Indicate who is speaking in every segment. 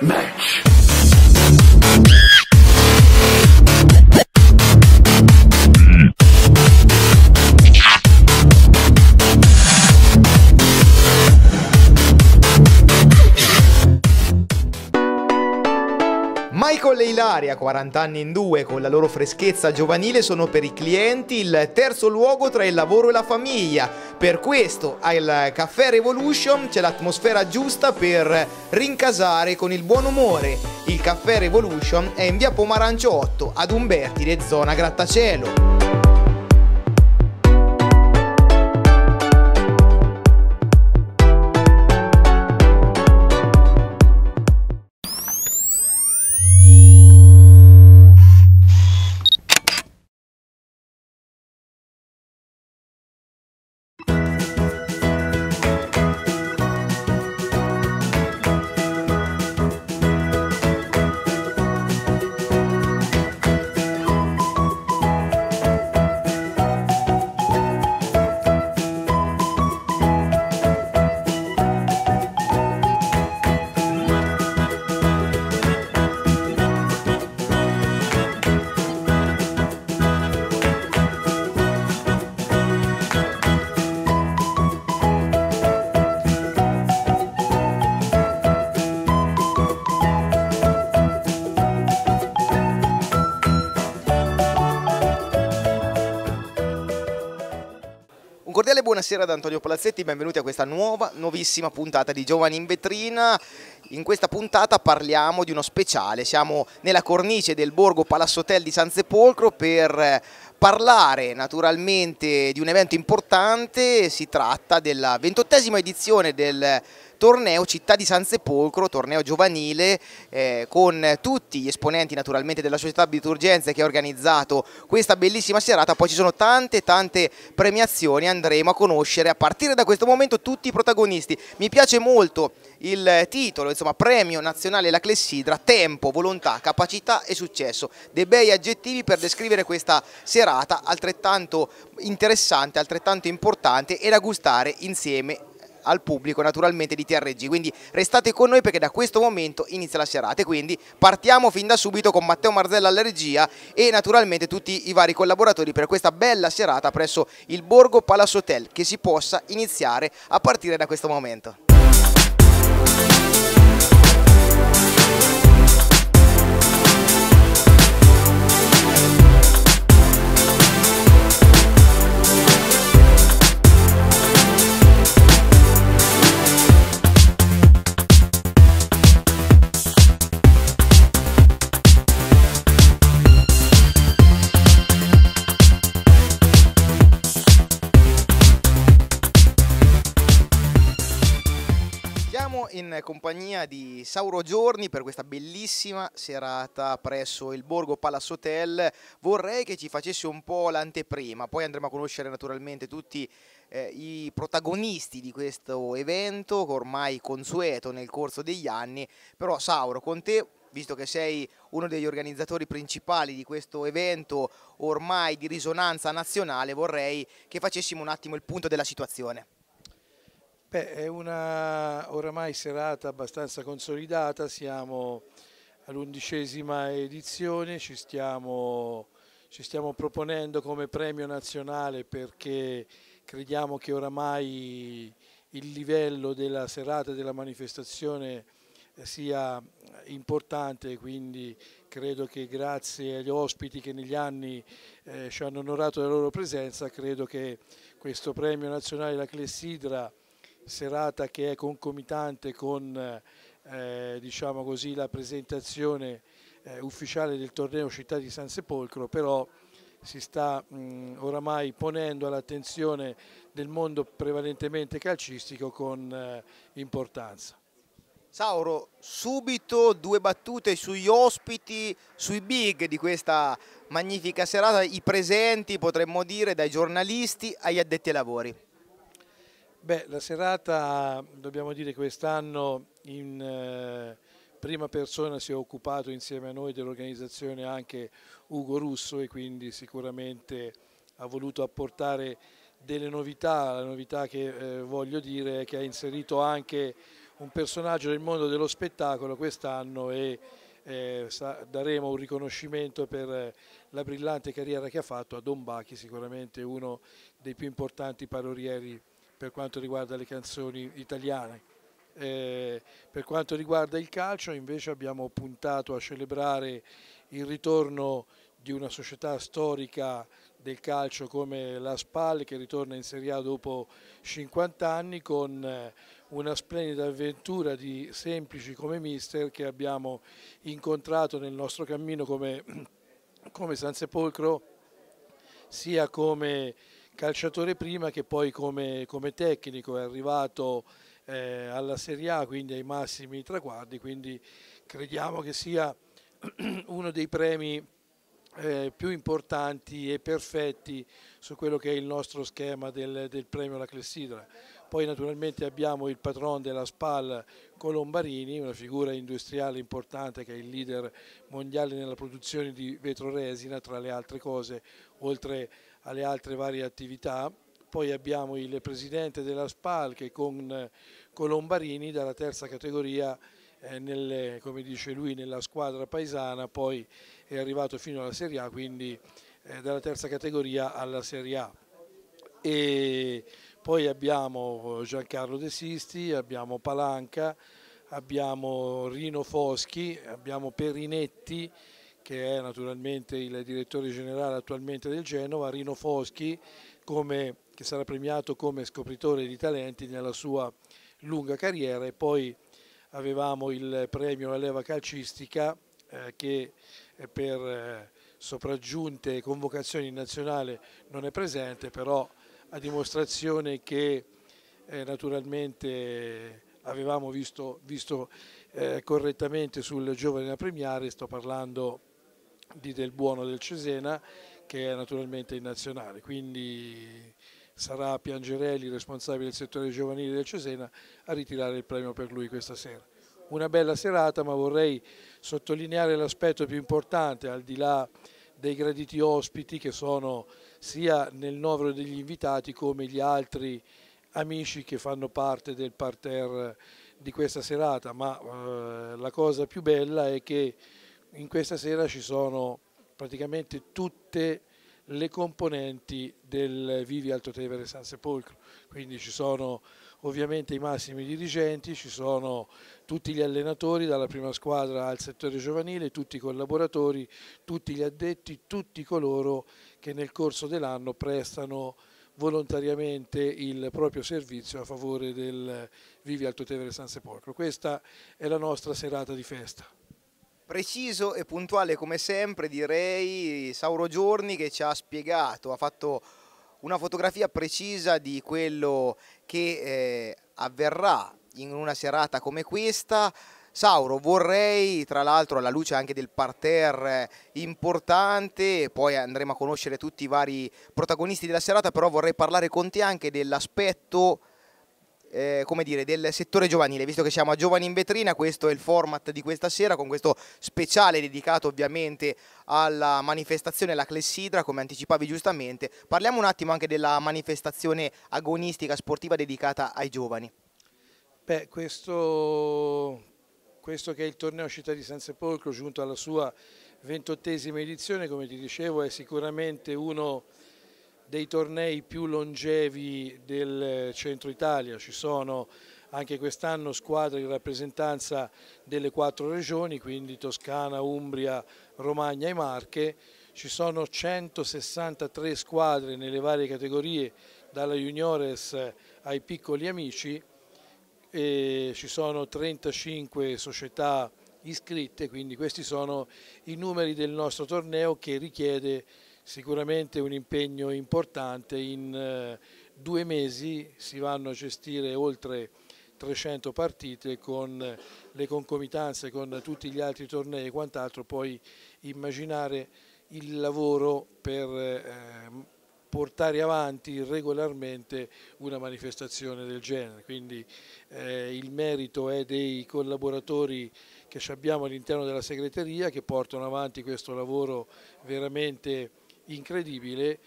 Speaker 1: match.
Speaker 2: Ilaria, 40 anni in due, con la loro freschezza giovanile, sono per i clienti il terzo luogo tra il lavoro e la famiglia. Per questo al Caffè Revolution c'è l'atmosfera giusta per rincasare con il buon umore. Il Caffè Revolution è in via Pomarancio 8 ad Umbertide, zona Grattacielo. Buonasera da Antonio Palazzetti, benvenuti a questa nuova, nuovissima puntata di Giovani in Vetrina. In questa puntata parliamo di uno speciale, siamo nella cornice del borgo Palazzotel di San Sepolcro per parlare naturalmente di un evento importante, si tratta della ventottesima edizione del torneo Città di San Sepolcro, torneo giovanile eh, con tutti gli esponenti naturalmente della società Biturgenze che ha organizzato questa bellissima serata, poi ci sono tante tante premiazioni, andremo a conoscere a partire da questo momento tutti i protagonisti. Mi piace molto il titolo, insomma Premio Nazionale La Clessidra, tempo, volontà, capacità e successo, dei bei aggettivi per descrivere questa serata altrettanto interessante, altrettanto importante e da gustare insieme al pubblico naturalmente di TRG quindi restate con noi perché da questo momento inizia la serata e quindi partiamo fin da subito con Matteo Marzella alla regia e naturalmente tutti i vari collaboratori per questa bella serata presso il Borgo Palace Hotel che si possa iniziare a partire da questo momento. Compagnia di Sauro Giorni per questa bellissima serata presso il Borgo Palace Hotel. Vorrei che ci facesse un po' l'anteprima, poi andremo a conoscere naturalmente tutti eh, i protagonisti di questo evento, ormai consueto nel corso degli anni. Però Sauro, con te visto che sei uno degli organizzatori principali di questo evento ormai di risonanza nazionale, vorrei che facessimo un attimo il punto della situazione.
Speaker 3: Beh, è una oramai serata abbastanza consolidata, siamo all'undicesima edizione, ci stiamo, ci stiamo proponendo come premio nazionale perché crediamo che oramai il livello della serata e della manifestazione sia importante, quindi credo che grazie agli ospiti che negli anni eh, ci hanno onorato la loro presenza, credo che questo premio nazionale La Clessidra serata che è concomitante con eh, diciamo così, la presentazione eh, ufficiale del torneo Città di San Sepolcro, però si sta mh, oramai ponendo all'attenzione del mondo prevalentemente calcistico con eh, importanza.
Speaker 2: Sauro, subito due battute sugli ospiti, sui big di questa magnifica serata, i presenti potremmo dire dai giornalisti agli addetti ai lavori.
Speaker 3: Beh, la serata, dobbiamo dire, quest'anno in eh, prima persona si è occupato insieme a noi dell'organizzazione anche Ugo Russo e quindi sicuramente ha voluto apportare delle novità. La novità che eh, voglio dire è che ha inserito anche un personaggio del mondo dello spettacolo quest'anno e eh, daremo un riconoscimento per la brillante carriera che ha fatto a Don Bachi, sicuramente uno dei più importanti parolieri per quanto riguarda le canzoni italiane. Eh, per quanto riguarda il calcio invece abbiamo puntato a celebrare il ritorno di una società storica del calcio come la SPAL che ritorna in Serie A dopo 50 anni con eh, una splendida avventura di semplici come mister che abbiamo incontrato nel nostro cammino come, come San Sepolcro sia come calciatore prima che poi come, come tecnico, è arrivato eh, alla Serie A, quindi ai massimi traguardi, quindi crediamo che sia uno dei premi eh, più importanti e perfetti su quello che è il nostro schema del, del premio alla Clessidra. Poi naturalmente abbiamo il patron della SPAL Colombarini, una figura industriale importante che è il leader mondiale nella produzione di vetro resina, tra le altre cose, oltre alle altre varie attività. Poi abbiamo il presidente della SPAL che con Colombarini dalla terza categoria eh, come dice lui, nella squadra paesana, poi è arrivato fino alla Serie A, quindi eh, dalla terza categoria alla Serie A. E poi abbiamo Giancarlo De Sisti, abbiamo Palanca, abbiamo Rino Foschi, abbiamo Perinetti, che è naturalmente il direttore generale attualmente del Genova, Rino Foschi come, che sarà premiato come scopritore di talenti nella sua lunga carriera. E poi avevamo il premio a leva calcistica eh, che per eh, sopraggiunte convocazioni in nazionale non è presente, però a dimostrazione che eh, naturalmente avevamo visto, visto eh, correttamente sul giovane da premiare, sto parlando di Del Buono del Cesena che è naturalmente in nazionale, quindi sarà Piangerelli, responsabile del settore giovanile del Cesena, a ritirare il premio per lui questa sera. Una bella serata, ma vorrei sottolineare l'aspetto più importante, al di là dei graditi ospiti che sono sia nel novero degli invitati come gli altri amici che fanno parte del parterre di questa serata, ma eh, la cosa più bella è che in questa sera ci sono praticamente tutte le componenti del Vivi Alto Tevere San Sepolcro, quindi ci sono ovviamente i massimi dirigenti, ci sono tutti gli allenatori dalla prima squadra al settore giovanile, tutti i collaboratori, tutti gli addetti, tutti coloro che nel corso dell'anno prestano volontariamente il proprio servizio a favore del Vivi Alto Tevere San Sepolcro. Questa è la nostra serata di festa.
Speaker 2: Preciso e puntuale come sempre direi Sauro Giorni che ci ha spiegato, ha fatto una fotografia precisa di quello che eh, avverrà in una serata come questa. Sauro, vorrei tra l'altro alla luce anche del parterre importante, poi andremo a conoscere tutti i vari protagonisti della serata, però vorrei parlare con te anche dell'aspetto eh, come dire, del settore giovanile, visto che siamo a Giovani in Vetrina, questo è il format di questa sera con questo speciale dedicato ovviamente alla manifestazione La Clessidra, come anticipavi giustamente. Parliamo un attimo anche della manifestazione agonistica sportiva dedicata ai giovani.
Speaker 3: Beh, questo, questo che è il torneo Città di San Sepolcro, giunto alla sua ventottesima edizione, come ti dicevo, è sicuramente uno dei tornei più longevi del centro Italia, ci sono anche quest'anno squadre in rappresentanza delle quattro regioni, quindi Toscana, Umbria, Romagna e Marche, ci sono 163 squadre nelle varie categorie, dalla juniores ai piccoli amici, e ci sono 35 società iscritte, quindi questi sono i numeri del nostro torneo che richiede sicuramente un impegno importante, in eh, due mesi si vanno a gestire oltre 300 partite con le concomitanze con tutti gli altri tornei e quant'altro, poi immaginare il lavoro per eh, portare avanti regolarmente una manifestazione del genere, quindi eh, il merito è dei collaboratori che abbiamo all'interno della segreteria che portano avanti questo lavoro veramente incredibile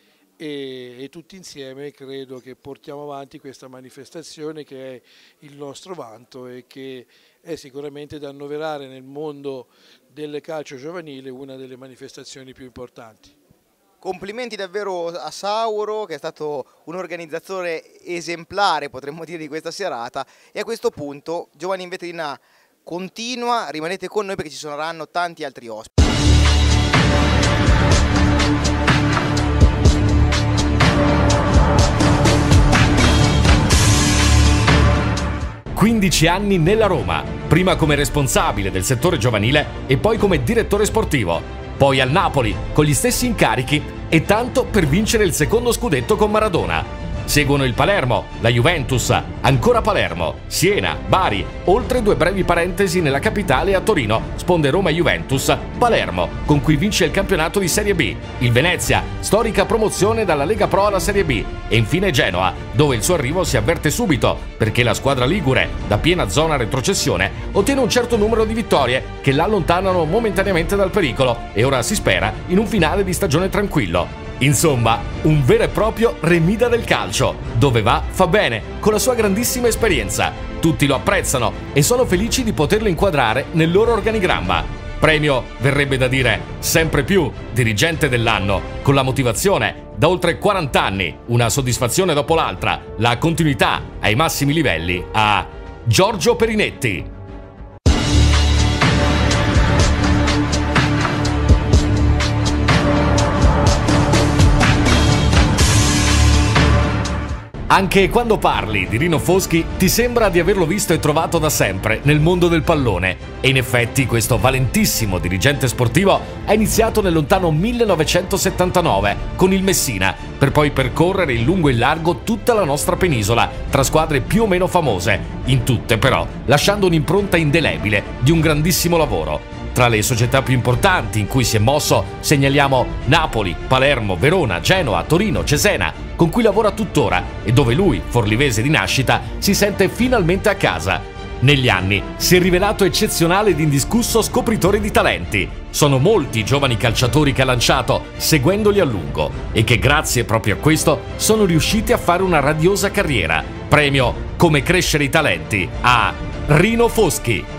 Speaker 3: e, e, tutti insieme credo che portiamo avanti questa manifestazione che è il nostro vanto e che è sicuramente da annoverare nel mondo del calcio giovanile una delle manifestazioni più importanti.
Speaker 2: Complimenti davvero a Sauro che è stato un organizzatore esemplare potremmo dire di questa serata e a questo punto Giovanni in vetrina continua, rimanete con noi perché ci saranno tanti altri ospiti.
Speaker 1: 15 anni nella Roma, prima come responsabile del settore giovanile e poi come direttore sportivo, poi al Napoli con gli stessi incarichi e tanto per vincere il secondo scudetto con Maradona. Seguono il Palermo, la Juventus, ancora Palermo, Siena, Bari, oltre due brevi parentesi nella capitale a Torino, sponde Roma-Juventus, Palermo, con cui vince il campionato di Serie B, il Venezia, storica promozione dalla Lega Pro alla Serie B, e infine Genoa, dove il suo arrivo si avverte subito, perché la squadra ligure, da piena zona retrocessione, ottiene un certo numero di vittorie che l'allontanano momentaneamente dal pericolo e ora si spera in un finale di stagione tranquillo. Insomma, un vero e proprio remida del calcio, dove va fa bene, con la sua grandissima esperienza. Tutti lo apprezzano e sono felici di poterlo inquadrare nel loro organigramma. Premio, verrebbe da dire, sempre più dirigente dell'anno, con la motivazione da oltre 40 anni, una soddisfazione dopo l'altra, la continuità ai massimi livelli a Giorgio Perinetti. Anche quando parli di Rino Foschi ti sembra di averlo visto e trovato da sempre nel mondo del pallone e in effetti questo valentissimo dirigente sportivo ha iniziato nel lontano 1979 con il Messina per poi percorrere in lungo e in largo tutta la nostra penisola tra squadre più o meno famose, in tutte però lasciando un'impronta indelebile di un grandissimo lavoro. Tra le società più importanti in cui si è mosso segnaliamo Napoli, Palermo, Verona, Genoa, Torino, Cesena, con cui lavora tuttora e dove lui, forlivese di nascita, si sente finalmente a casa. Negli anni si è rivelato eccezionale ed indiscusso scopritore di talenti. Sono molti i giovani calciatori che ha lanciato, seguendoli a lungo, e che grazie proprio a questo sono riusciti a fare una radiosa carriera. Premio Come crescere i talenti a Rino Foschi.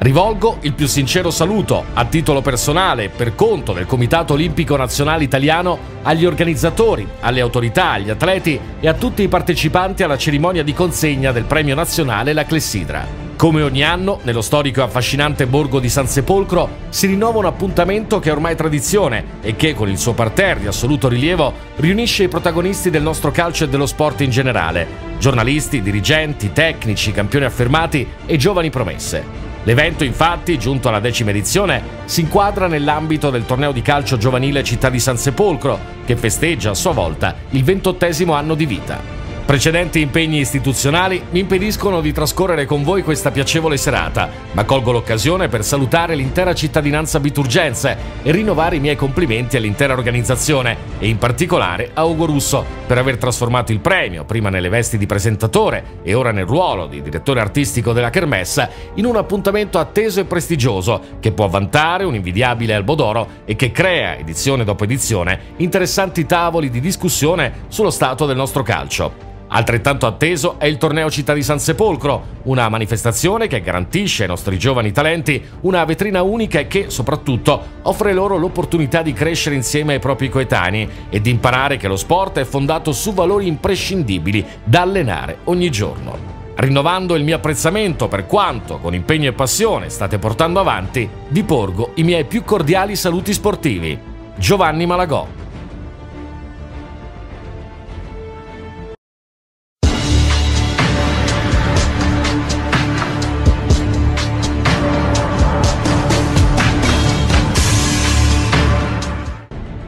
Speaker 1: Rivolgo il più sincero saluto a titolo personale per conto del Comitato Olimpico Nazionale Italiano agli organizzatori, alle autorità, agli atleti e a tutti i partecipanti alla cerimonia di consegna del premio nazionale La Clessidra. Come ogni anno, nello storico e affascinante borgo di San Sepolcro si rinnova un appuntamento che è ormai tradizione e che, con il suo parterre di assoluto rilievo, riunisce i protagonisti del nostro calcio e dello sport in generale, giornalisti, dirigenti, tecnici, campioni affermati e giovani promesse. L'evento, infatti, giunto alla decima edizione, si inquadra nell'ambito del torneo di calcio giovanile Città di San Sepolcro, che festeggia a sua volta il ventottesimo anno di vita. Precedenti impegni istituzionali mi impediscono di trascorrere con voi questa piacevole serata, ma colgo l'occasione per salutare l'intera cittadinanza biturgense e rinnovare i miei complimenti all'intera organizzazione e in particolare a Ugo Russo per aver trasformato il premio, prima nelle vesti di presentatore e ora nel ruolo di direttore artistico della Kermessa, in un appuntamento atteso e prestigioso che può vantare un invidiabile albodoro e che crea, edizione dopo edizione, interessanti tavoli di discussione sullo stato del nostro calcio. Altrettanto atteso è il torneo Città di San Sepolcro, una manifestazione che garantisce ai nostri giovani talenti una vetrina unica e che, soprattutto, offre loro l'opportunità di crescere insieme ai propri coetanei e di imparare che lo sport è fondato su valori imprescindibili da allenare ogni giorno. Rinnovando il mio apprezzamento per quanto, con impegno e passione, state portando avanti, vi porgo i miei più cordiali saluti sportivi. Giovanni Malagò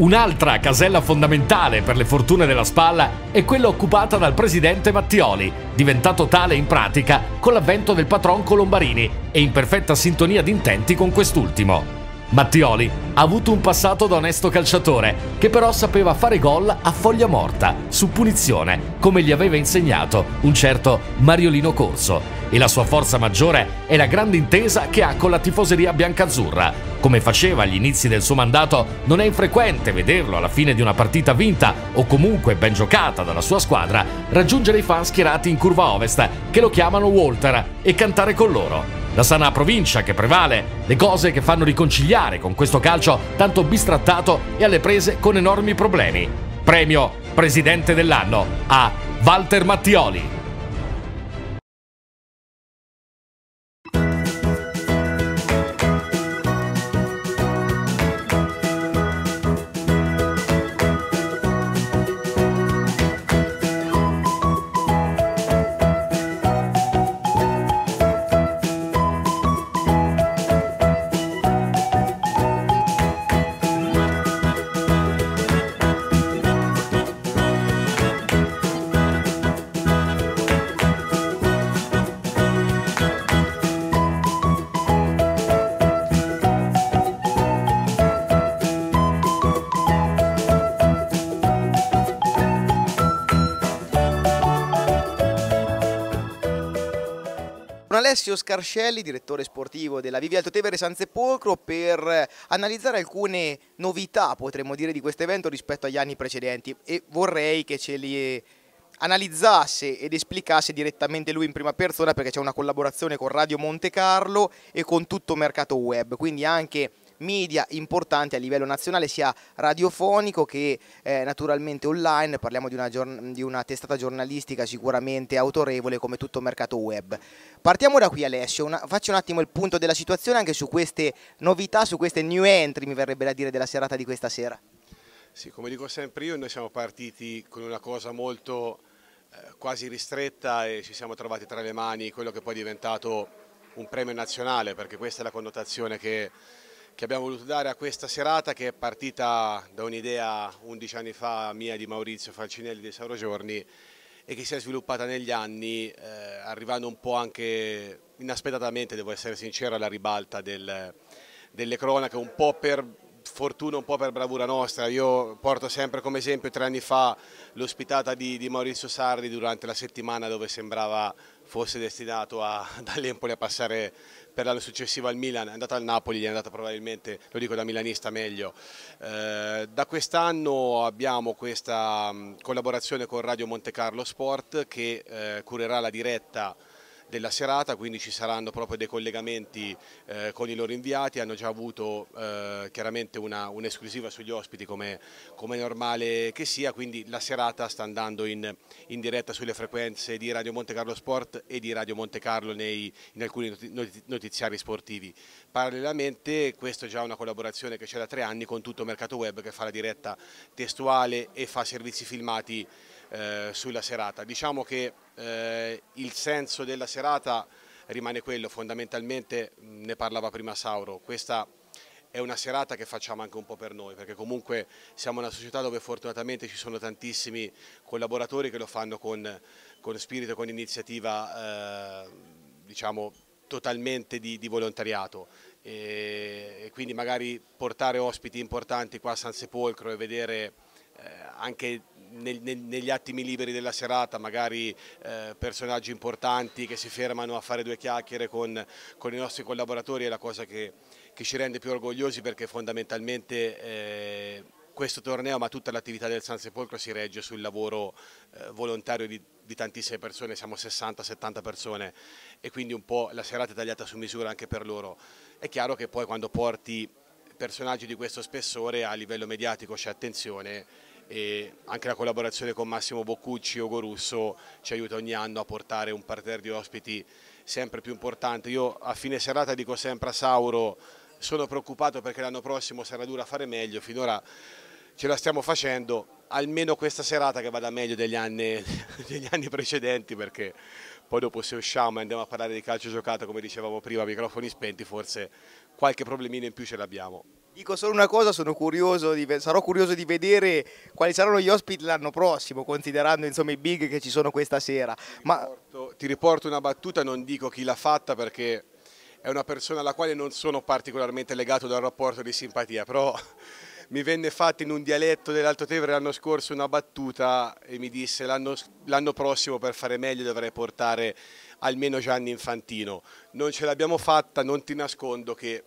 Speaker 1: Un'altra casella fondamentale per le fortune della spalla è quella occupata dal presidente Mattioli, diventato tale in pratica con l'avvento del patron Colombarini e in perfetta sintonia di intenti con quest'ultimo. Mattioli ha avuto un passato da onesto calciatore, che però sapeva fare gol a foglia morta, su punizione, come gli aveva insegnato un certo Mariolino Corso. E la sua forza maggiore è la grande intesa che ha con la tifoseria biancazzurra. Come faceva agli inizi del suo mandato, non è infrequente vederlo alla fine di una partita vinta o comunque ben giocata dalla sua squadra raggiungere i fan schierati in curva ovest, che lo chiamano Walter, e cantare con loro la sana provincia che prevale, le cose che fanno riconciliare con questo calcio tanto bistrattato e alle prese con enormi problemi. Premio Presidente dell'anno a Walter Mattioli.
Speaker 2: Alessio Scarscelli, direttore sportivo della Vivi Alto Tevere San Sepolcro, per analizzare alcune novità, potremmo dire, di questo evento rispetto agli anni precedenti. E vorrei che ce li analizzasse ed esplicasse direttamente lui in prima persona perché c'è una collaborazione con Radio Monte Carlo e con tutto mercato web, quindi anche media importanti a livello nazionale sia radiofonico che eh, naturalmente online, parliamo di una, di una, testata giornalistica sicuramente autorevole come tutto mercato web. Partiamo da qui Alessio, una, facci un attimo il punto della situazione anche su queste novità, su queste new entry mi verrebbe da dire della serata di questa sera.
Speaker 4: Sì, come dico sempre io, noi siamo partiti con una cosa molto eh, quasi ristretta e ci siamo trovati tra le mani quello che poi è diventato un premio nazionale perché questa è la connotazione che che abbiamo voluto dare a questa serata che è partita da un'idea 11 anni fa mia di Maurizio Falcinelli dei Sauro Giorni e che si è sviluppata negli anni eh, arrivando un po' anche inaspettatamente, devo essere sincero, alla ribalta del, delle cronache, un po' per fortuna, un po' per bravura nostra. Io porto sempre come esempio tre anni fa l'ospitata di, di Maurizio Sardi durante la settimana dove sembrava fosse destinato a, dall'Empoli a passare per l'anno successivo al Milan, è andato al Napoli, gli è andata probabilmente, lo dico da milanista meglio. Eh, da quest'anno abbiamo questa collaborazione con Radio Monte Carlo Sport che eh, curerà la diretta della serata, quindi ci saranno proprio dei collegamenti eh, con i loro inviati, hanno già avuto eh, chiaramente un'esclusiva un sugli ospiti come, come, normale che sia, quindi la serata sta andando in, in, diretta sulle frequenze di Radio Monte Carlo Sport e di Radio Monte Carlo nei, in alcuni notiziari sportivi. Parallelamente questa è già una collaborazione che c'è da tre anni con tutto Mercato Web che fa la diretta testuale e fa servizi filmati eh, sulla serata. Diciamo che eh, il senso della serata rimane quello, fondamentalmente ne parlava prima Sauro, questa è una serata che facciamo anche un po' per noi, perché comunque siamo una società dove fortunatamente ci sono tantissimi collaboratori che lo fanno con, con spirito, con iniziativa eh, diciamo, totalmente di, di volontariato e, e, quindi magari portare ospiti importanti qua a San Sepolcro e vedere eh, anche nel, nel, negli attimi liberi della serata magari eh, personaggi importanti che si fermano a fare due chiacchiere con, con i nostri collaboratori è la cosa che, che, ci rende più orgogliosi perché fondamentalmente eh, questo torneo ma tutta l'attività del San Sepolcro si regge sul lavoro eh, volontario di, di, tantissime persone, siamo 60-70 persone e quindi un po' la serata è tagliata su misura anche per loro. È chiaro che poi quando porti personaggi di questo spessore a livello mediatico c'è attenzione e anche la collaborazione con Massimo Boccucci e Ugo Russo ci aiuta ogni anno a portare un parterre di ospiti sempre più importante. Io a fine serata dico sempre a Sauro sono preoccupato perché l'anno prossimo sarà dura fare meglio, finora ce la stiamo facendo, almeno questa serata che vada meglio degli anni, degli anni precedenti perché poi dopo se usciamo e andiamo a parlare di calcio giocato come dicevamo prima, microfoni spenti, forse qualche problemino in più ce l'abbiamo.
Speaker 2: Dico solo una cosa, curioso di, sarò curioso di vedere quali saranno gli ospiti l'anno prossimo, considerando insomma, i big che ci sono questa sera.
Speaker 4: Ti, Ma... riporto, ti riporto una battuta, non dico chi l'ha fatta perché è una persona alla quale non sono particolarmente legato da un rapporto di simpatia, però mi venne fatta in un dialetto dell'Alto Tevere l'anno scorso una battuta e mi disse l'anno prossimo per fare meglio dovrei portare almeno Gianni Infantino. Non ce l'abbiamo fatta, non ti nascondo che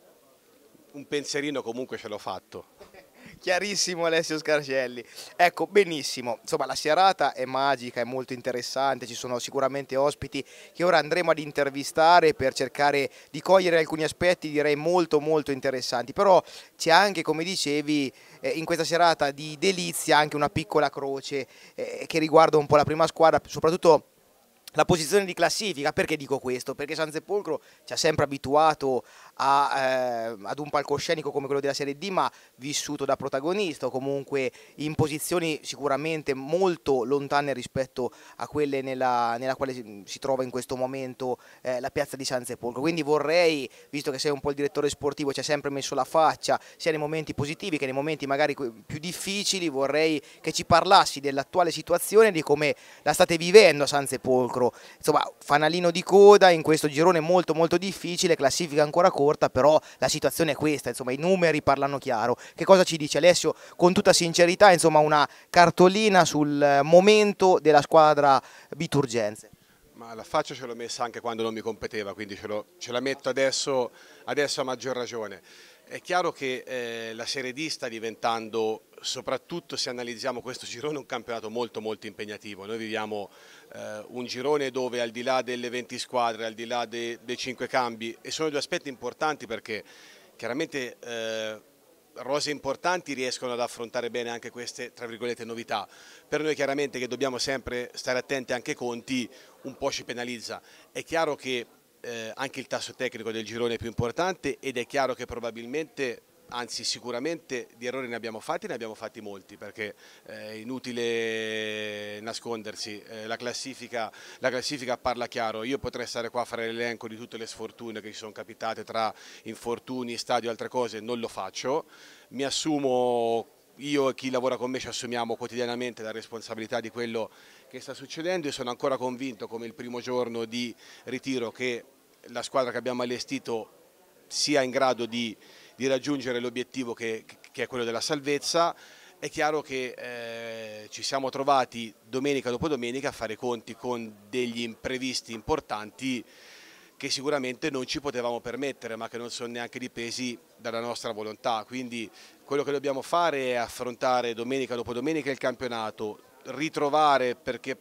Speaker 4: un pensierino comunque ce l'ho fatto.
Speaker 2: Chiarissimo Alessio Scarcelli. Ecco, benissimo. Insomma, la serata è magica, è molto interessante, ci sono sicuramente ospiti che ora andremo ad intervistare per cercare di cogliere alcuni aspetti direi molto molto interessanti. Però c'è anche, come dicevi, eh, in questa serata di delizia anche una piccola croce eh, che riguarda un po' la prima squadra, soprattutto la posizione di classifica, perché dico questo? Perché San Sepolcro ci ha sempre abituato a, eh, ad un palcoscenico come quello della Serie D, ma vissuto da protagonista o comunque in posizioni sicuramente molto lontane rispetto a quelle nella, nella quale si trova in questo momento eh, la piazza di San Sepolcro. Quindi vorrei, visto che sei un po' il direttore sportivo, ci ha sempre messo la faccia, sia nei momenti positivi che nei momenti magari più difficili, vorrei che ci parlassi dell'attuale situazione, di come la state vivendo a San Sepolcro. Insomma, fanalino di coda in questo girone molto molto difficile, classifica ancora corta, però la situazione è questa, insomma, i numeri parlano chiaro. Che cosa ci dice Alessio? Con tutta sincerità, insomma, una cartolina sul momento della squadra Biturgenze.
Speaker 4: Ma la faccia ce l'ho messa anche quando non mi competeva, quindi ce, ce la metto adesso, adesso a maggior ragione. È chiaro che eh, la Serie D sta diventando, soprattutto se analizziamo questo girone, un campionato molto molto impegnativo. Noi viviamo eh, un girone dove al di là delle 20 squadre, al di là dei, dei 5 cambi, e sono due aspetti importanti perché chiaramente eh, rose importanti riescono ad affrontare bene anche queste tra virgolette novità. Per noi chiaramente che dobbiamo sempre stare attenti anche ai conti, un po' ci penalizza. È chiaro che eh, anche il tasso tecnico del girone è più importante ed è chiaro che probabilmente anzi sicuramente di errori ne abbiamo fatti, ne abbiamo fatti molti perché è inutile nascondersi, eh, la, classifica, la, classifica, parla chiaro, io potrei stare qua a fare l'elenco di tutte le sfortune che ci sono capitate tra infortuni, stadio e altre cose, non lo faccio, mi assumo io e chi lavora con me ci assumiamo quotidianamente la responsabilità di quello che sta succedendo e sono ancora convinto come il primo giorno di ritiro che la squadra che abbiamo allestito sia in grado di, di raggiungere l'obiettivo che, che, è quello della salvezza. È chiaro che eh, ci siamo trovati domenica dopo domenica a fare conti con degli imprevisti importanti che sicuramente non ci potevamo permettere ma che non sono neanche dipesi dalla nostra volontà. Quindi quello che dobbiamo fare è affrontare domenica dopo domenica il campionato, ritrovare perché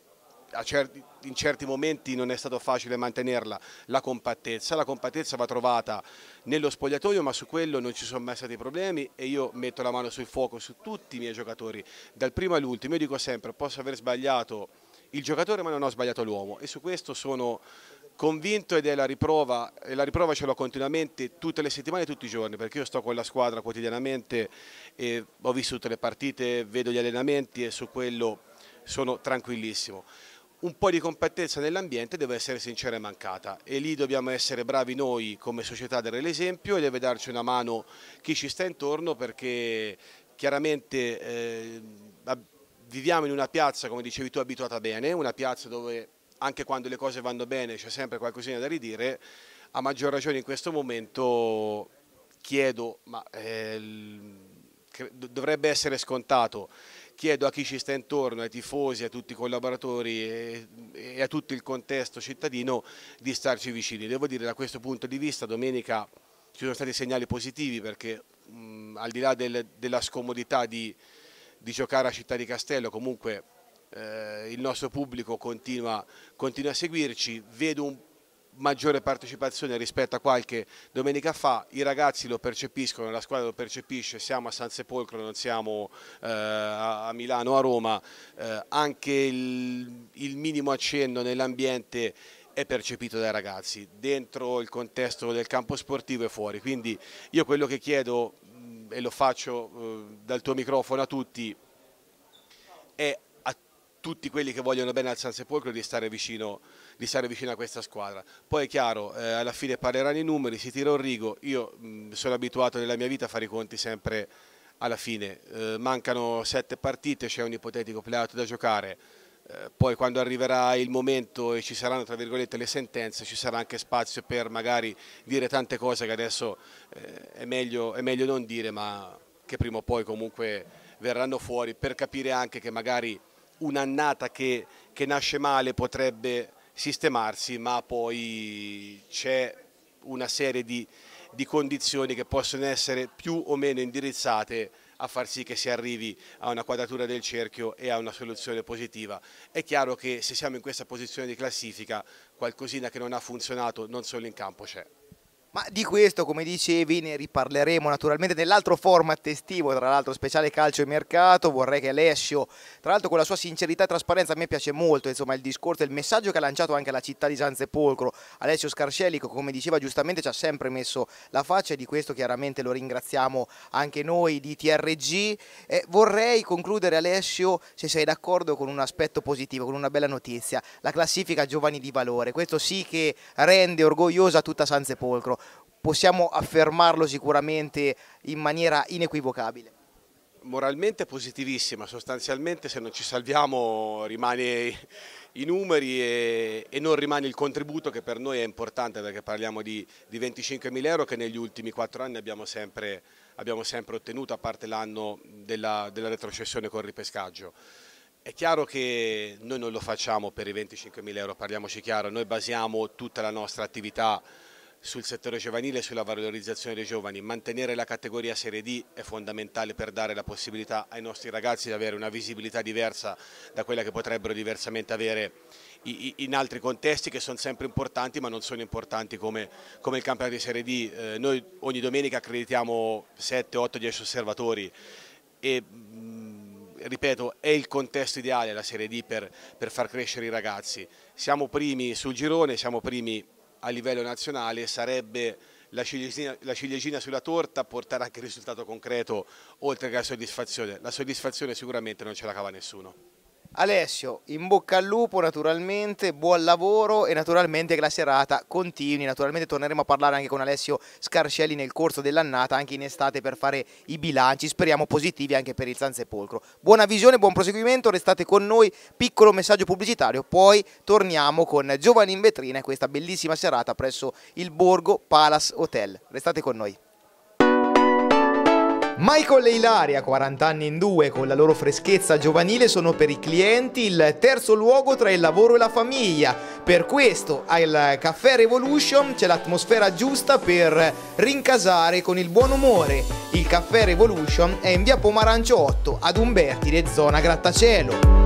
Speaker 4: certi, in certi momenti non è stato facile mantenerla, la compattezza. La compattezza va trovata nello spogliatoio, ma su quello non ci sono mai stati problemi e io metto la mano sul fuoco su tutti i miei giocatori, dal primo all'ultimo. Io dico sempre, posso aver sbagliato il giocatore ma non ho sbagliato l'uomo e su questo sono convinto ed è la riprova, e la riprova ce l'ho continuamente tutte le settimane tutti i giorni perché io sto con la squadra quotidianamente e ho visto tutte le partite, vedo gli allenamenti e su quello sono tranquillissimo. Un po' di compattezza nell'ambiente deve essere sincera e mancata e lì dobbiamo essere bravi noi come società a dare l'esempio e deve darci una mano chi ci sta intorno perché chiaramente eh, viviamo in una piazza come dicevi tu abituata bene, una piazza dove anche quando le cose vanno bene c'è sempre qualcosina da ridire, a maggior ragione in questo momento chiedo, ma eh, dovrebbe essere scontato chiedo a chi ci sta intorno, ai tifosi, a tutti i collaboratori e, e a tutto il contesto cittadino di starci vicini. Devo dire da questo punto di vista domenica ci sono stati segnali positivi perché mh, al di là del, della scomodità di, di, giocare a Città di Castello comunque eh, il nostro pubblico continua, continua a seguirci, vedo un maggiore partecipazione rispetto a qualche domenica fa, i ragazzi lo percepiscono, la squadra lo percepisce, siamo a San Sepolcro, non siamo eh, a Milano o a Roma, eh, anche il, il minimo accenno nell'ambiente è percepito dai ragazzi, dentro il contesto del campo sportivo e fuori, quindi io quello che chiedo e lo faccio eh, dal tuo microfono a tutti è tutti quelli che vogliono bene al San Sepolcro di stare vicino, di stare vicino a questa squadra. Poi è chiaro, eh, alla fine parleranno i numeri, si tira un rigo, io mh, sono abituato nella mia vita a fare i conti sempre alla fine, eh, mancano sette partite, c'è un ipotetico playout da giocare, eh, poi quando arriverà il momento e ci saranno tra virgolette le sentenze ci sarà anche spazio per magari dire tante cose che adesso eh, è, meglio, è meglio non dire ma che prima o poi comunque verranno fuori per capire anche che magari un'annata che, che nasce male potrebbe sistemarsi ma poi c'è una serie di, di condizioni che possono essere più o meno indirizzate a far sì che si arrivi a una quadratura del cerchio e a una soluzione positiva. È chiaro che se siamo in questa posizione di classifica qualcosina che non ha funzionato non solo in campo c'è.
Speaker 2: Ma di questo, come dicevi, ne riparleremo naturalmente nell'altro format estivo, tra l'altro speciale calcio e mercato. Vorrei che Alessio, tra l'altro con la sua sincerità e trasparenza, a me piace molto insomma, il discorso e il messaggio che ha lanciato anche la città di San Sepolcro. Alessio Scarscellico, come diceva giustamente, ci ha sempre messo la faccia e di questo chiaramente lo ringraziamo anche noi di TRG. E vorrei concludere, Alessio, se sei d'accordo, con un aspetto positivo, con una bella notizia. La classifica giovani di valore. Questo sì che rende orgogliosa tutta San Sepolcro possiamo affermarlo sicuramente in maniera inequivocabile.
Speaker 4: Moralmente positivissima, sostanzialmente se non ci salviamo rimane i numeri e, e, non rimane il contributo che per noi è importante perché parliamo di, di 25.000 euro che negli ultimi quattro anni abbiamo sempre, abbiamo sempre ottenuto a parte l'anno della, della retrocessione il ripescaggio. È chiaro che noi non lo facciamo per i 25.000 euro, parliamoci chiaro, noi basiamo tutta la nostra attività sul settore giovanile e sulla valorizzazione dei giovani. Mantenere la categoria Serie D è fondamentale per dare la possibilità ai nostri ragazzi di avere una visibilità diversa da quella che potrebbero diversamente avere in altri contesti che sono sempre importanti ma non sono importanti come, come il campionato di Serie D. Eh, noi ogni domenica accreditiamo 7, 8, 10 osservatori e mh, ripeto è il contesto ideale la Serie D per, per far crescere i ragazzi. Siamo primi sul girone, siamo primi a livello nazionale sarebbe la ciliegina, la ciliegina, sulla torta portare anche risultato concreto oltre che la soddisfazione. La soddisfazione sicuramente non ce la cava nessuno.
Speaker 2: Alessio, in bocca al lupo naturalmente, buon lavoro e naturalmente che la serata continui, naturalmente torneremo a parlare anche con Alessio Scarscelli nel corso dell'annata, anche in estate per fare i bilanci, speriamo positivi anche per il San Sepolcro. Buona visione, buon proseguimento, restate con noi, piccolo messaggio pubblicitario, poi torniamo con Giovanni in vetrina e questa bellissima serata presso il Borgo Palace Hotel. Restate con noi. Michael e Ilaria, 40 anni in due, con la loro freschezza giovanile, sono per i clienti il terzo luogo tra il lavoro e la famiglia. Per questo al Caffè Revolution c'è l'atmosfera giusta per rincasare con il buon umore. Il Caffè Revolution è in via Pomarancio 8 ad Umbertide, zona Grattacielo.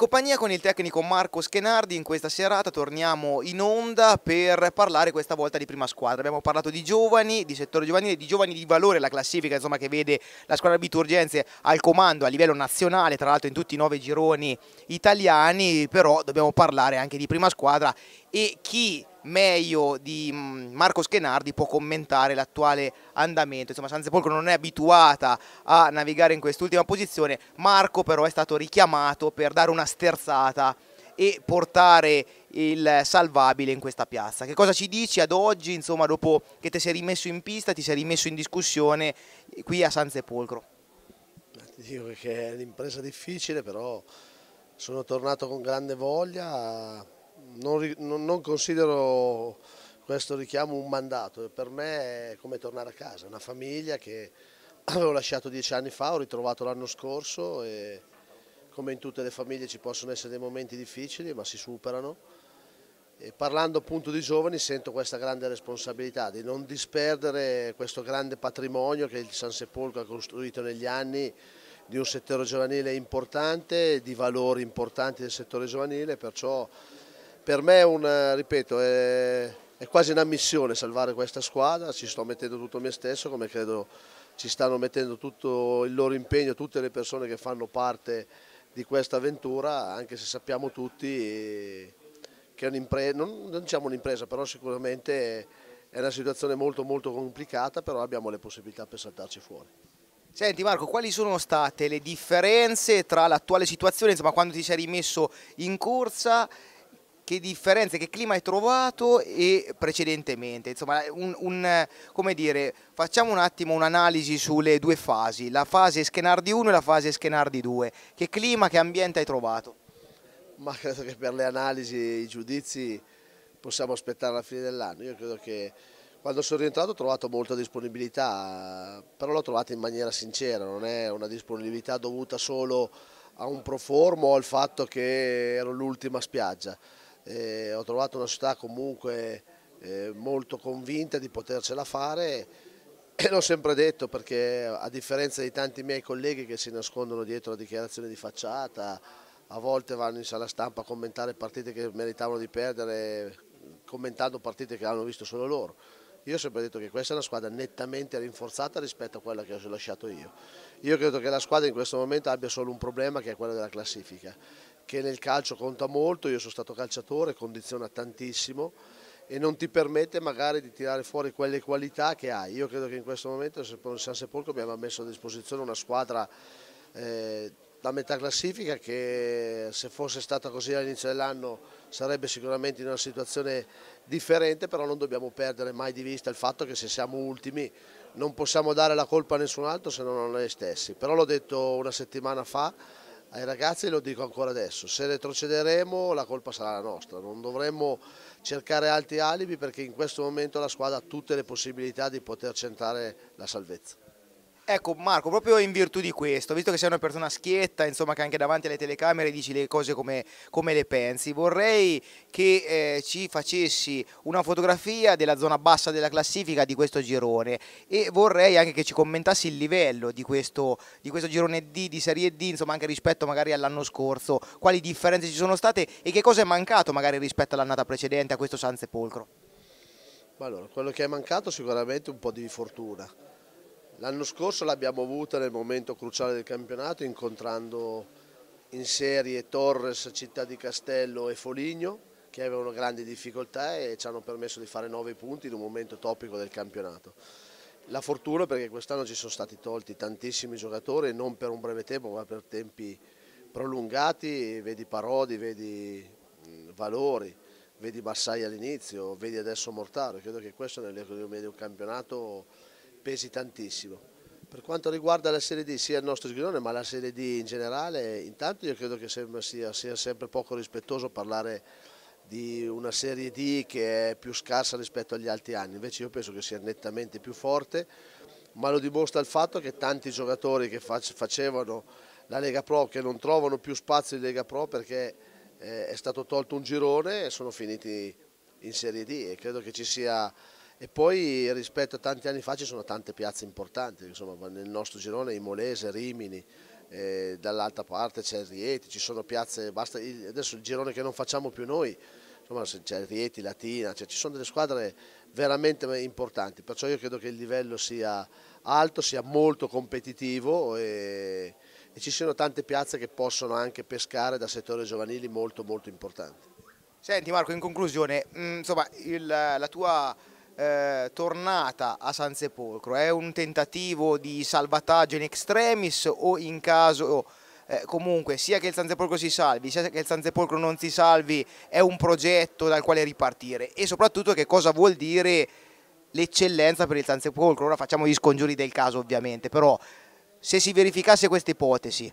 Speaker 2: Compagnia con il tecnico Marco Schenardi in questa serata torniamo in onda per parlare questa volta di prima squadra. Abbiamo parlato di giovani, di settore giovanile, di giovani di valore, la classifica insomma, che vede la squadra Biturgenze al comando a livello nazionale, tra l'altro in tutti i nove gironi italiani, però dobbiamo parlare anche di prima squadra e chi meglio di mm, Marco Schenardi può commentare l'attuale andamento. Insomma, San Sepolcro non è abituata a navigare in quest'ultima posizione. Marco però è stato richiamato per dare una sterzata e portare il salvabile in questa piazza. Che cosa ci dici ad oggi, insomma, dopo che ti sei rimesso in pista, ti sei rimesso in discussione qui a San Sepolcro?
Speaker 5: Ti dico che è un'impresa difficile, però sono tornato con grande voglia non, non, considero questo richiamo un mandato, per me è come tornare a casa, una famiglia che avevo lasciato dieci anni fa, ho ritrovato l'anno scorso e come in tutte le famiglie ci possono essere dei momenti difficili ma si superano. E parlando appunto di giovani sento questa grande responsabilità di non disperdere questo grande patrimonio che il San Sepolcro ha costruito negli anni di un settore giovanile importante, di valori importanti del settore giovanile, perciò per me è, un, ripeto, è, è quasi una missione salvare questa squadra, ci sto mettendo tutto me stesso come credo ci stanno mettendo tutto il loro impegno, tutte le persone che fanno parte di questa avventura, anche se sappiamo tutti che è un'impresa, non, non diciamo un'impresa, però sicuramente è una situazione molto molto complicata, però abbiamo le possibilità per saltarci fuori.
Speaker 2: Senti Marco, quali sono state le differenze tra l'attuale situazione, insomma quando ti sei rimesso in corsa che differenze, che clima hai trovato e precedentemente? Insomma, un, un, come dire, facciamo un attimo un'analisi sulle due fasi, la fase Schenardi 1 e la fase Schenardi 2. Che clima, che ambiente hai trovato?
Speaker 5: Ma credo che per le analisi e i giudizi possiamo aspettare la fine dell'anno. Io credo che quando sono rientrato ho trovato molta disponibilità, però l'ho trovata in maniera sincera, non è una disponibilità dovuta solo a un proformo o al fatto che ero l'ultima spiaggia. Eh, ho trovato una società comunque eh, molto convinta di potercela fare e l'ho sempre detto perché a differenza di tanti miei colleghi che si nascondono dietro la dichiarazione di facciata, a volte vanno in sala stampa a commentare partite che meritavano di perdere commentando partite che hanno visto solo loro. Io ho sempre detto che questa è una squadra nettamente rinforzata rispetto a quella che ho lasciato io. Io credo che la squadra in questo momento abbia solo un problema che è quello della classifica, che nel calcio conta molto, io sono stato calciatore, condiziona tantissimo e non ti permette magari di tirare fuori quelle qualità che hai. Io credo che in questo momento San Sepolcro abbiamo messo a disposizione una squadra eh, da metà classifica che se fosse stata così all'inizio dell'anno sarebbe sicuramente in una situazione differente, però non dobbiamo perdere mai di vista il fatto che se siamo ultimi non possiamo dare la colpa a nessun altro se non a noi stessi. Però l'ho detto una settimana fa ai ragazzi lo dico ancora adesso, se retrocederemo la colpa sarà la nostra, non dovremmo cercare altri alibi perché in questo momento la squadra ha tutte le possibilità di poter centrare la salvezza.
Speaker 2: Ecco Marco, proprio in virtù di questo, visto che sei una persona schietta, insomma che anche davanti alle telecamere dici le cose come, come le pensi, vorrei che eh, ci facessi una fotografia della zona bassa della classifica di questo girone e vorrei anche che ci commentassi il livello di questo, di questo girone D, di Serie D, insomma anche rispetto magari all'anno scorso, quali differenze ci sono state e che cosa è mancato magari rispetto all'annata precedente a questo San Sepolcro.
Speaker 5: Allora, quello che è mancato sicuramente un po' di fortuna L'anno scorso l'abbiamo avuta nel momento cruciale del campionato incontrando in serie Torres, Città di Castello e Foligno che avevano grandi difficoltà e ci hanno permesso di fare 9 punti in un momento topico del campionato. La fortuna perché quest'anno ci sono stati tolti tantissimi giocatori, non per un breve tempo ma per tempi prolungati, vedi Parodi, vedi Valori, vedi Bassai all'inizio, vedi adesso Mortaro, credo che questo nell'economia di un campionato pesi tantissimo. Per quanto riguarda la Serie D, sia il nostro girone ma la Serie D in generale, intanto io credo che sia, sia sempre poco rispettoso parlare di una Serie D che è più scarsa rispetto agli altri anni, invece io penso che sia nettamente più forte, ma lo dimostra il fatto che tanti giocatori che facevano la Lega Pro, che non trovano più spazio in Lega Pro perché eh, è stato tolto un girone, sono finiti in Serie D e credo che ci sia e poi rispetto a tanti anni fa ci sono tante piazze importanti, insomma, nel nostro girone Imolese, Rimini, eh, dall'altra parte c'è Rieti, ci sono piazze, basta, adesso il girone che non facciamo più noi, insomma c'è Rieti, Latina, cioè, ci sono delle squadre veramente importanti, perciò io credo che il livello sia alto, sia molto competitivo e, e ci siano tante piazze che possono anche pescare da settori giovanili molto molto importanti.
Speaker 2: Senti Marco, in conclusione, mh, mm, insomma, il, la tua eh, tornata a San Sepolcro? È un tentativo di salvataggio in extremis o in caso eh, comunque sia che il San Sepolcro si salvi sia che il San Sepolcro non si salvi è un progetto dal quale ripartire e soprattutto che cosa vuol dire l'eccellenza per il San Sepolcro? Ora facciamo gli scongiuri del caso ovviamente, però se si verificasse questa ipotesi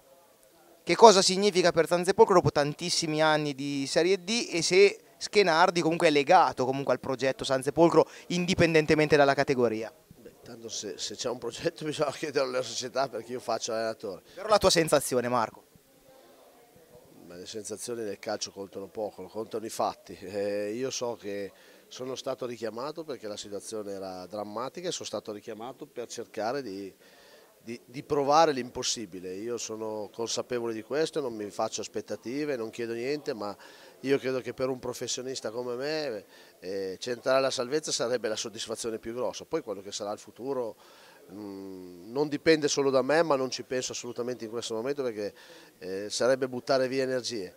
Speaker 2: che cosa significa per San Sepolcro dopo tantissimi anni di Serie D e se Schenardi comunque è legato comunque al progetto San Sepolcro indipendentemente dalla categoria.
Speaker 5: Beh, tanto se, se c'è un progetto bisogna chiederlo alla società perché io faccio allenatore.
Speaker 2: Però la tua sensazione Marco?
Speaker 5: Ma le sensazioni nel calcio contano poco, contano i fatti. Eh, io so che sono stato richiamato perché la situazione era drammatica e sono stato richiamato per cercare di, di, di provare l'impossibile. Io sono consapevole di questo, non mi faccio aspettative, non chiedo niente, ma io credo che per un professionista come me eh, centrare la salvezza sarebbe la soddisfazione più grossa, poi quello che sarà il futuro mm, non dipende solo da me ma non ci penso assolutamente in questo momento perché eh, sarebbe buttare via energie.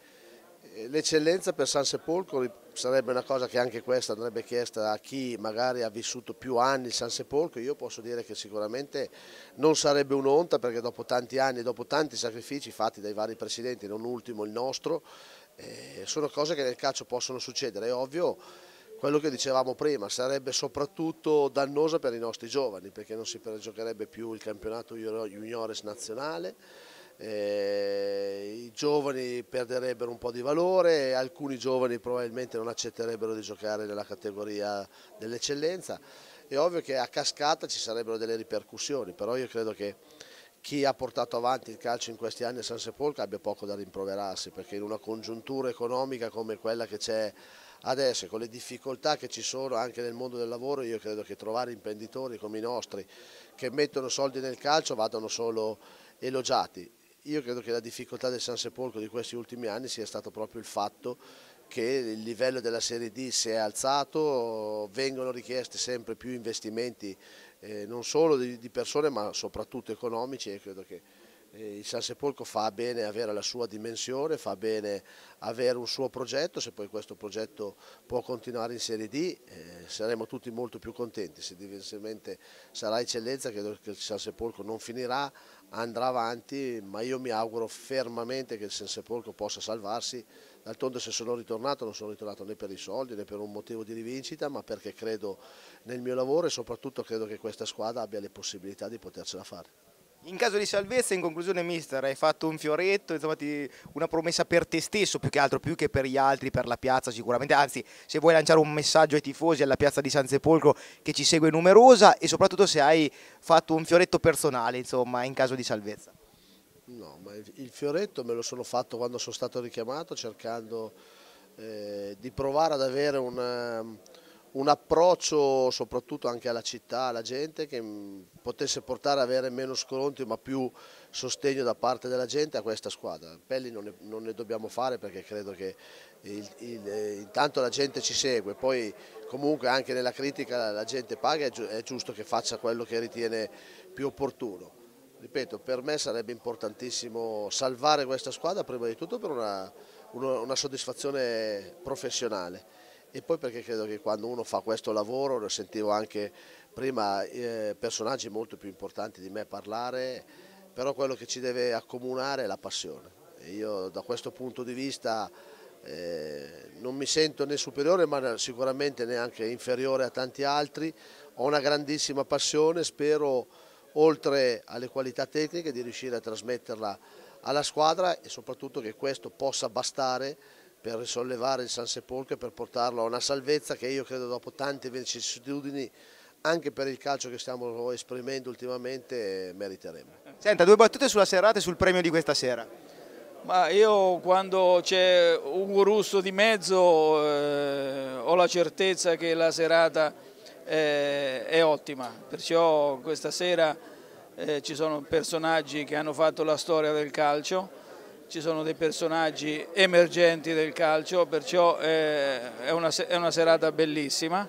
Speaker 5: Eh, l'eccellenza per San Sepolcro sarebbe una cosa che anche questa andrebbe chiesta a chi magari ha vissuto più anni il San Sepolcro, io posso dire che sicuramente non sarebbe un'onta perché dopo tanti anni, dopo tanti sacrifici fatti dai vari presidenti, non ultimo il nostro, Eh, sono cose che nel calcio possono succedere, è ovvio quello che dicevamo prima, sarebbe soprattutto dannosa per i nostri giovani perché non si giocherebbe più il campionato juniores nazionale, eh, i giovani perderebbero un po' di valore, alcuni giovani probabilmente non accetterebbero di giocare nella categoria dell'eccellenza. È ovvio che a cascata ci sarebbero delle ripercussioni, però io credo che chi ha portato avanti il calcio in questi anni a San Sepolcro abbia poco da rimproverarsi, perché in una congiuntura economica come quella che c'è adesso, con le difficoltà che ci sono anche nel mondo del lavoro, io credo che trovare imprenditori come i nostri che mettono soldi nel calcio vadano solo elogiati. Io credo che la difficoltà del San Sepolcro di questi ultimi anni sia stato proprio il fatto che il livello della Serie D si è alzato, vengono richiesti sempre più investimenti eh, non solo di, di, persone ma soprattutto economici e credo che eh, il San Sepolcro fa bene avere la sua dimensione, fa bene avere un suo progetto, se poi questo progetto può continuare in Serie D eh, saremo tutti molto più contenti, se diversamente sarà eccellenza credo che il San Sepolcro non finirà, andrà avanti, ma io mi auguro fermamente che il San Sepolcro possa salvarsi. D'altronde se sono ritornato non sono ritornato né per i soldi né per un motivo di rivincita, ma perché credo nel mio lavoro e soprattutto credo che questa squadra abbia le possibilità di potercela fare.
Speaker 2: In caso di salvezza, in conclusione, mister, hai fatto un fioretto, insomma, ti, una promessa per te stesso più che altro, più che per gli altri, per la piazza sicuramente. Anzi, se vuoi lanciare un messaggio ai tifosi alla piazza di San Sepolcro che ci segue numerosa e soprattutto se hai fatto un fioretto personale, insomma, in caso di salvezza.
Speaker 5: No, ma il fioretto me lo sono fatto quando sono stato richiamato cercando eh, di provare ad avere un, ehm, un, approccio soprattutto anche alla città, alla gente che mm, potesse portare ad avere meno sconti ma più sostegno da parte della gente a questa squadra. Pelli non ne, non ne dobbiamo fare perché credo che il, il, eh, intanto la gente ci segue, poi comunque anche nella critica la gente paga e è giusto che faccia quello che ritiene più opportuno ripeto, per me sarebbe importantissimo salvare questa squadra prima di tutto per una, una soddisfazione professionale e poi perché credo che quando uno fa questo lavoro, lo sentivo anche prima eh, personaggi molto più importanti di me parlare, però quello che ci deve accomunare è la passione. E io da questo punto di vista eh, non mi sento né superiore ma sicuramente neanche inferiore a tanti altri, ho una grandissima passione, spero oltre alle qualità tecniche di riuscire a trasmetterla alla squadra e soprattutto che questo possa bastare per risollevare il San Sepolcro e per portarlo a una salvezza che io credo dopo tante vicissitudini anche per il calcio che stiamo esprimendo ultimamente meriteremo.
Speaker 2: Senta, due battute sulla serata e sul premio di questa sera.
Speaker 6: Ma io quando c'è un russo di mezzo eh, ho la certezza che la serata eh, è ottima, perciò questa sera eh, ci sono personaggi che hanno fatto la storia del calcio, ci sono dei personaggi emergenti del calcio, perciò eh, è, una, è, una, serata bellissima.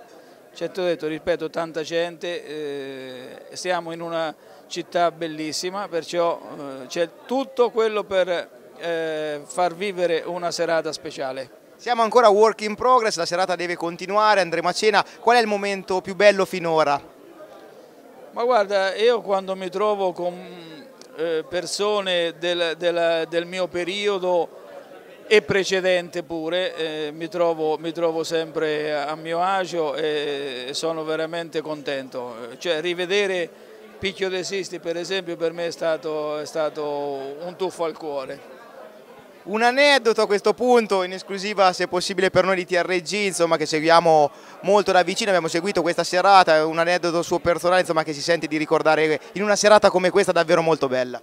Speaker 6: Certo detto, ripeto, tanta gente, eh, siamo in una città bellissima, perciò eh, c'è tutto quello per eh, far vivere una serata speciale.
Speaker 2: Siamo ancora work in progress, la serata deve continuare, andremo a cena. Qual è il momento più bello finora?
Speaker 6: Ma guarda, io quando mi trovo con persone del, del, del, mio periodo e precedente pure, eh, mi, trovo, mi, trovo, sempre a mio agio e sono veramente contento. Cioè, rivedere Picchio De Sisti per esempio per me è stato, è stato un tuffo al cuore.
Speaker 2: Un aneddoto a questo punto, in esclusiva se possibile per noi di TRG, insomma, che seguiamo molto da vicino, abbiamo seguito questa serata, un aneddoto suo personale insomma, che si sente di ricordare in una serata come questa davvero molto bella.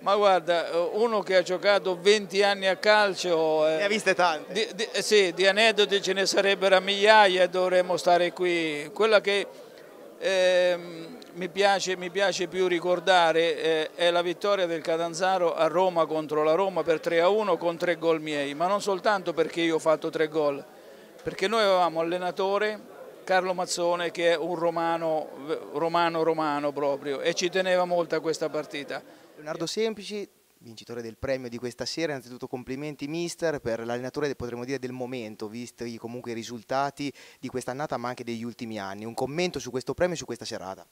Speaker 6: Ma guarda, uno che ha giocato 20 anni a calcio...
Speaker 2: Eh, ne ha viste tante.
Speaker 6: Di, di, sì, di aneddoti ce ne sarebbero a migliaia e dovremmo stare qui. Quella che eh, mi, piace, mi, piace, più ricordare eh, è la vittoria del Catanzaro a Roma contro la Roma per 3-1 con tre gol miei, ma non soltanto perché io ho fatto tre gol, perché noi avevamo allenatore Carlo Mazzone che è un romano romano romano proprio e ci teneva molto a questa partita.
Speaker 2: Leonardo Semplici, vincitore del premio di questa sera, innanzitutto complimenti mister per l'allenatore potremmo dire del momento, visti comunque i risultati di quest'annata ma anche degli ultimi anni. Un commento su questo premio e su questa serata?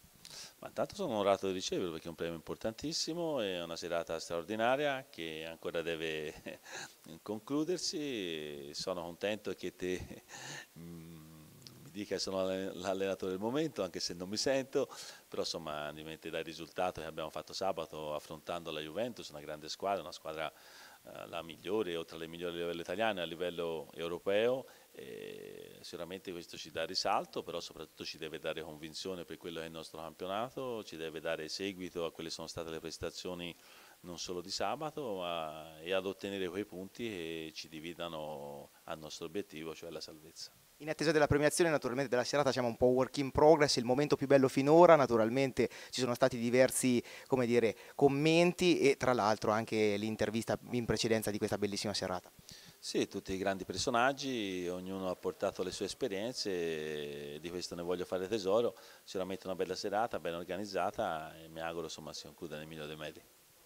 Speaker 7: Ma intanto sono onorato di riceverlo perché è un premio importantissimo, è una serata straordinaria che ancora deve concludersi. Sono contento che te mm, mi dica che sono l'allenatore del momento, anche se non mi sento, però insomma diventa dal risultato che abbiamo fatto sabato affrontando la Juventus, una grande squadra, una squadra eh, la migliore o tra le migliori a livello italiano e a livello europeo e sicuramente questo ci dà risalto, però soprattutto ci deve dare convinzione per quello che è il nostro campionato, ci deve dare seguito a quelle sono state le prestazioni non solo di sabato, ma e ad ottenere quei punti che ci dividano al nostro obiettivo, cioè la salvezza.
Speaker 2: In attesa della premiazione naturalmente della serata siamo un po' work in progress, il momento più bello finora, naturalmente ci sono stati diversi dire, commenti e tra l'altro anche l'intervista in precedenza di questa bellissima serata.
Speaker 7: Sì, tutti i grandi personaggi, ognuno ha portato le sue esperienze, di questo ne voglio fare tesoro, sicuramente una bella serata, ben organizzata e mi auguro insomma, si concluda nel migliore dei medi.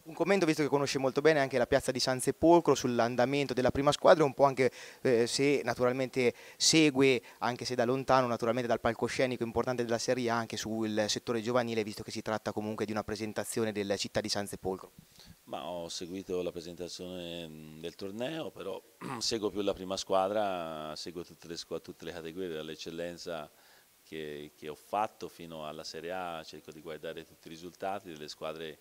Speaker 2: Un commento, visto che conosce molto bene anche la piazza di San Sepolcro, sull'andamento della prima squadra, un po' anche eh, se naturalmente segue, anche se da lontano, naturalmente dal palcoscenico importante della Serie A, anche sul settore giovanile, visto che si tratta comunque di una presentazione della città di San Sepolcro.
Speaker 7: Ma ho seguito la presentazione mm, del torneo, però seguo più la prima squadra, seguo tutte le, tutte le categorie dall'eccellenza che, che ho fatto fino alla Serie A, cerco di guardare tutti i risultati delle squadre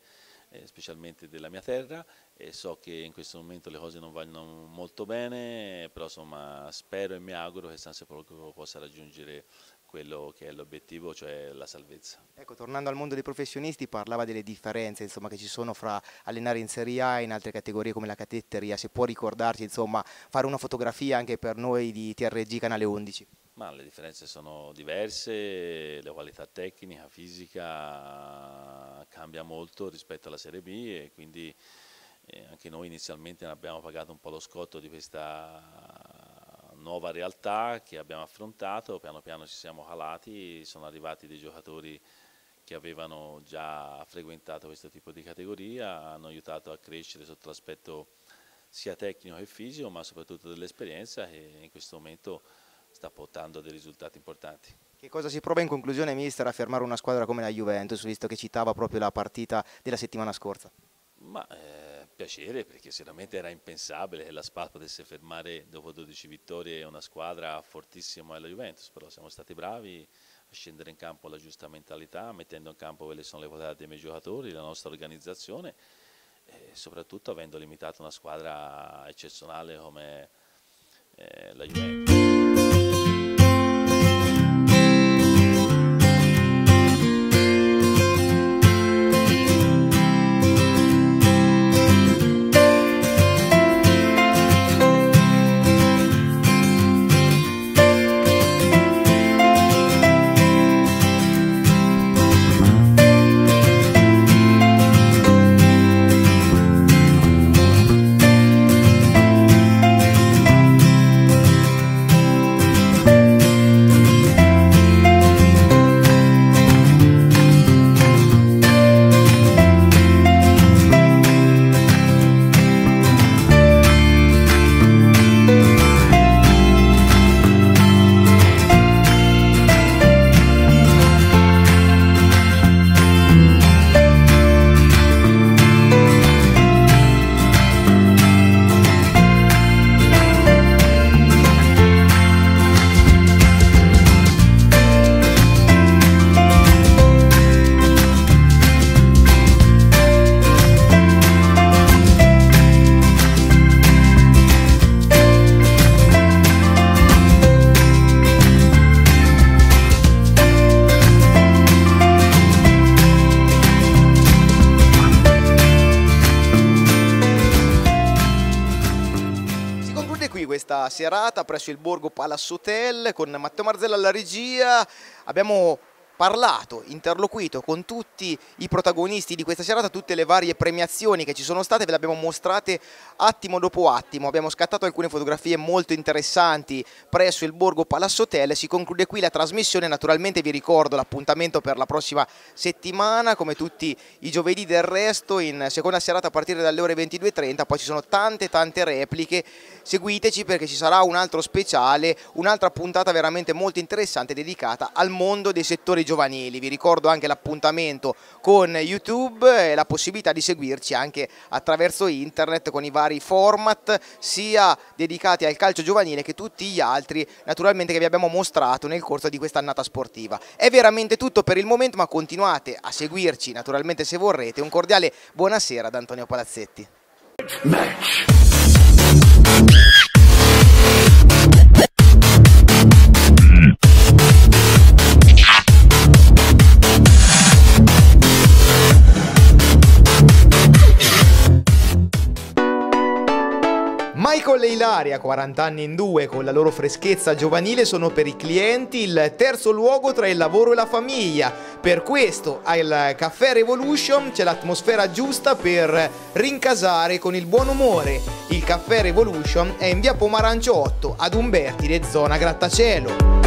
Speaker 7: eh, specialmente della mia terra e so che in questo momento le cose non vanno molto bene, però insomma spero e mi auguro che San Sepolcro possa raggiungere quello che è l'obiettivo, cioè la salvezza.
Speaker 2: Ecco, tornando al mondo dei professionisti, parlava delle differenze insomma, che ci sono fra allenare in Serie A e in altre categorie come la cadetteria, se può ricordarci, insomma, fare una fotografia anche per noi di TRG Canale 11.
Speaker 7: Ma le differenze sono diverse, la qualità tecnica, fisica cambia molto rispetto alla Serie B e quindi eh, anche noi inizialmente abbiamo pagato un po' lo scotto di questa nuova realtà che abbiamo affrontato, piano piano ci siamo calati, sono arrivati dei giocatori che avevano già frequentato questo tipo di categoria, hanno aiutato a crescere sotto l'aspetto sia tecnico che fisico, ma soprattutto dell'esperienza e in questo momento sta portando dei risultati importanti.
Speaker 2: Che cosa si prova in conclusione, mister, a fermare una squadra come la Juventus, visto che citava proprio la partita della settimana scorsa?
Speaker 7: Ma eh, piacere, perché sicuramente era impensabile che la SPAL potesse fermare dopo 12 vittorie una squadra fortissima alla Juventus, però siamo stati bravi a scendere in campo la giusta mentalità, mettendo in campo quelle sono le qualità dei miei giocatori, la nostra organizzazione e soprattutto avendo limitato una squadra eccezionale come eh, la Juventus.
Speaker 2: Serata presso il Borgo Palace Hotel con Matteo Marzella alla regia. Abbiamo parlato, interloquito con tutti i protagonisti di questa serata, tutte le varie premiazioni che ci sono state, ve le abbiamo mostrate attimo dopo attimo, abbiamo scattato alcune fotografie molto interessanti presso il Borgo Palazzo Hotel, si conclude qui la trasmissione, naturalmente vi ricordo l'appuntamento per la prossima settimana, come tutti i giovedì del resto, in seconda serata a partire dalle ore 22.30, poi ci sono tante tante repliche, seguiteci perché ci sarà un altro speciale, un'altra puntata veramente molto interessante dedicata al mondo dei settori giovanili giovanili. Vi ricordo anche l'appuntamento con YouTube e la possibilità di seguirci anche attraverso internet con i vari format sia dedicati al calcio giovanile che tutti gli altri naturalmente che vi abbiamo mostrato nel corso di questa annata sportiva. È veramente tutto per il momento ma continuate a seguirci naturalmente se vorrete. Un cordiale buonasera da Antonio Palazzetti. Match. Michael e Ilaria, 40 anni in due, con la loro freschezza giovanile, sono per i clienti il terzo luogo tra il lavoro e la famiglia. Per questo al Caffè Revolution c'è l'atmosfera giusta per rincasare con il buon umore. Il Caffè Revolution è in via Pomarancio 8 ad Umbertide, zona Grattacielo.